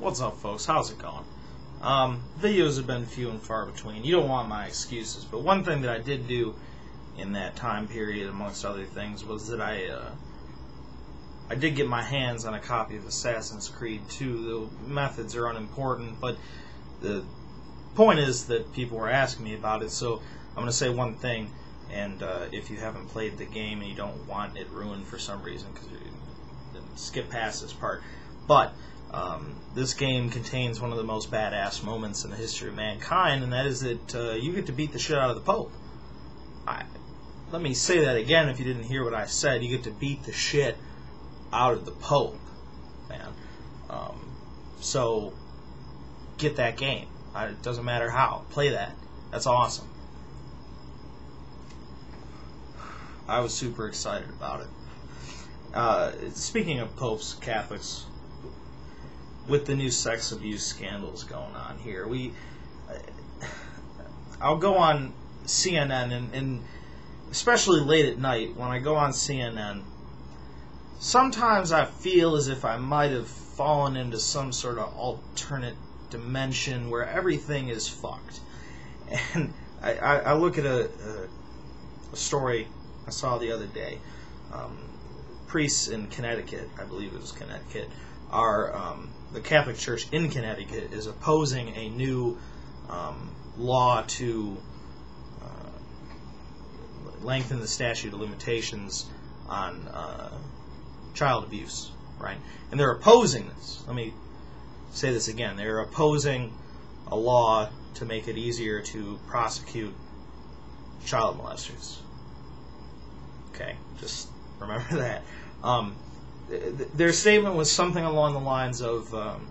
What's up, folks? How's it going? Um, videos have been few and far between. You don't want my excuses, but one thing that I did do in that time period, amongst other things, was that I uh, I did get my hands on a copy of Assassin's Creed 2. The methods are unimportant, but the point is that people were asking me about it, so I'm going to say one thing. And uh, if you haven't played the game and you don't want it ruined for some reason, because skip past this part. But um, this game contains one of the most badass moments in the history of mankind, and that is that uh, you get to beat the shit out of the Pope. I, let me say that again if you didn't hear what I said. You get to beat the shit out of the Pope, man. Um, so get that game. I, it doesn't matter how. Play that. That's awesome. I was super excited about it. Uh, speaking of popes, Catholics, with the new sex abuse scandals going on here, we, I'll go on CNN and, and especially late at night when I go on CNN. Sometimes I feel as if I might have fallen into some sort of alternate dimension where everything is fucked. And I, I, I look at a, a, a story I saw the other day. Um, priests in Connecticut, I believe it was Connecticut, um, the Catholic Church in Connecticut is opposing a new um, law to uh, lengthen the statute of limitations on uh, child abuse, right? And they're opposing this. Let me say this again. They're opposing a law to make it easier to prosecute child molesters. Okay, just remember that. Um, their statement was something along the lines of, um,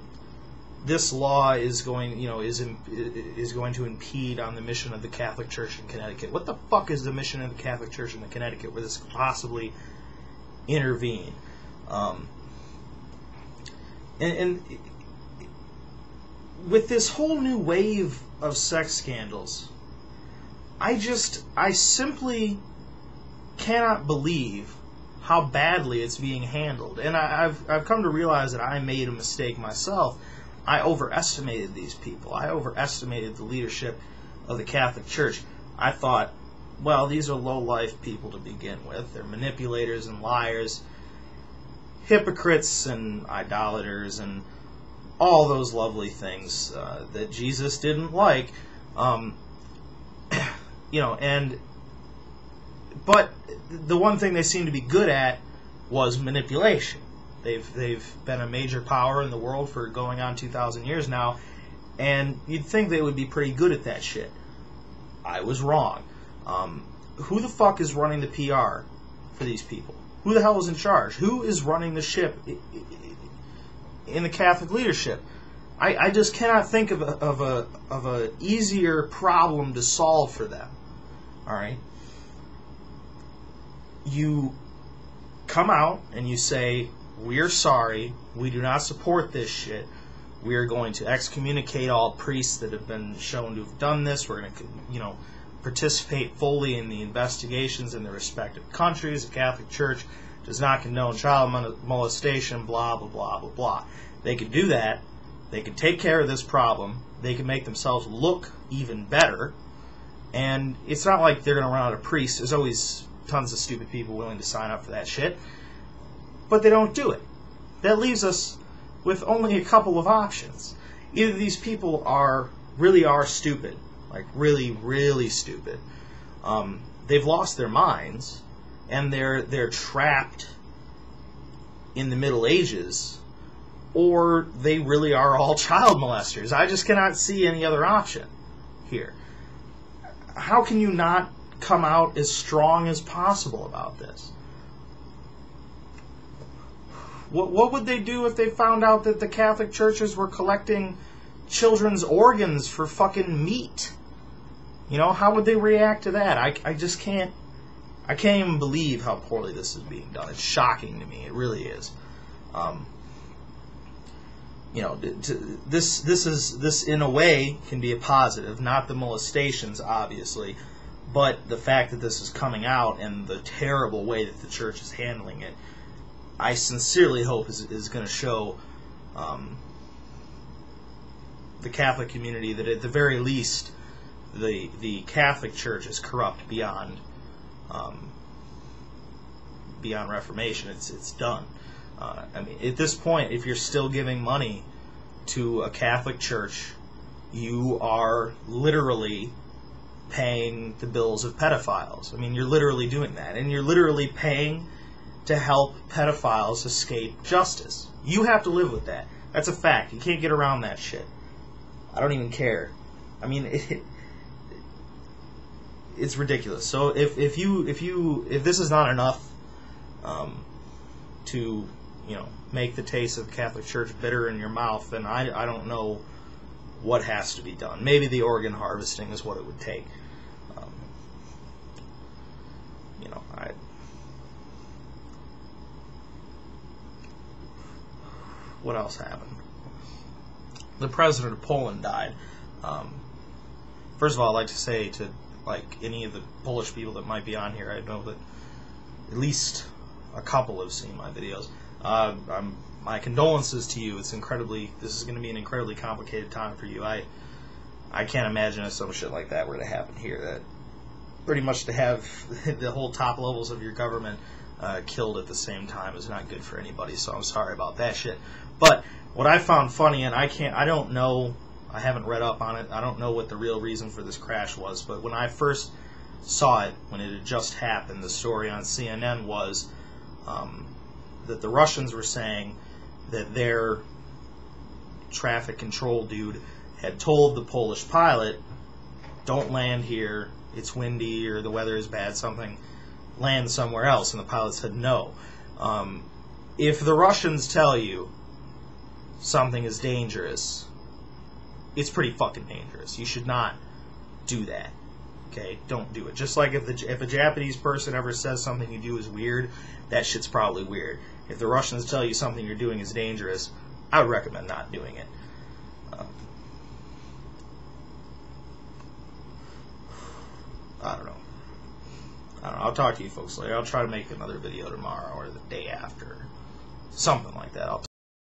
"This law is going, you know, is is going to impede on the mission of the Catholic Church in Connecticut." What the fuck is the mission of the Catholic Church in Connecticut where this could possibly intervene? Um, and, and with this whole new wave of sex scandals, I just, I simply cannot believe how badly it's being handled. And I, have I've come to realize that I made a mistake myself. I overestimated these people. I overestimated the leadership of the Catholic Church. I thought, well, these are low life people to begin with. They're manipulators and liars, hypocrites and idolaters, and all those lovely things uh, that Jesus didn't like. Um, you know, and but the one thing they seem to be good at was manipulation. They've they've been a major power in the world for going on 2,000 years now, and you'd think they would be pretty good at that shit. I was wrong. Um, who the fuck is running the PR for these people? Who the hell is in charge? Who is running the ship in the Catholic leadership? I, I just cannot think of a, of a of a easier problem to solve for them. All right you come out and you say, We're sorry, we do not support this shit. We are going to excommunicate all priests that have been shown to have done this. We're going to, you know, participate fully in the investigations in the respective countries. The Catholic Church does not condone child molestation, blah, blah, blah, blah, blah. They could do that. They could take care of this problem. They can make themselves look even better. And it's not like they're going to run out of priests. There's always tons of stupid people willing to sign up for that shit. But they don't do it. That leaves us with only a couple of options. Either these people are really are stupid, like really, really stupid. Um, they've lost their minds, and they're they're trapped in the Middle Ages, or they really are all child molesters. I just cannot see any other option here. How can you not come out as strong as possible about this. What, what would they do if they found out that the Catholic churches were collecting children's organs for fucking meat? You know, how would they react to that? I, I just can't. I can't even believe how poorly this is being done. It's shocking to me. It really is. Um, you know, this this is this in a way can be a positive. Not the molestations, obviously, but the fact that this is coming out and the terrible way that the church is handling it, I sincerely hope is, is going to show um, the Catholic community that at the very least the the Catholic Church is corrupt beyond um, beyond reformation. It's it's done. Uh, I mean, at this point, if you're still giving money to a Catholic church, you are literally paying the bills of pedophiles. I mean, you're literally doing that, and you're literally paying to help pedophiles escape justice. You have to live with that. That's a fact. You can't get around that shit. I don't even care. I mean, it, it's ridiculous. So if, if you if you if this is not enough um, to you know make the taste of the Catholic Church bitter in your mouth, then I I don't know what has to be done. Maybe the organ harvesting is what it would take. Um, you know, I. What else happened? The president of Poland died. Um, first of all, I'd like to say to like any of the Polish people that might be on here, I know that at least a couple have seen my videos. Uh, I'm, my condolences to you. It's incredibly. This is going to be an incredibly complicated time for you. I I can't imagine if some shit like that were to happen here. That pretty much to have the whole top levels of your government uh, killed at the same time is not good for anybody. So I'm sorry about that shit. But what I found funny, and I can't, I don't know, I haven't read up on it. I don't know what the real reason for this crash was. But when I first saw it, when it had just happened, the story on CNN was um, that the Russians were saying that their traffic control dude had told the Polish pilot, "Don't land here. It's windy or the weather is bad. Something. Land somewhere else." And the pilot said, "No." Um, if the Russians tell you something is dangerous, it's pretty fucking dangerous. You should not do that. Okay, don't do it. Just like if the if a Japanese person ever says something you do is weird, that shit's probably weird. If the Russians tell you something you're doing is dangerous, I would recommend not doing it. Um, I don't know. I don't know. I'll talk to you folks later. I'll try to make another video tomorrow or the day after. Something like that. I'll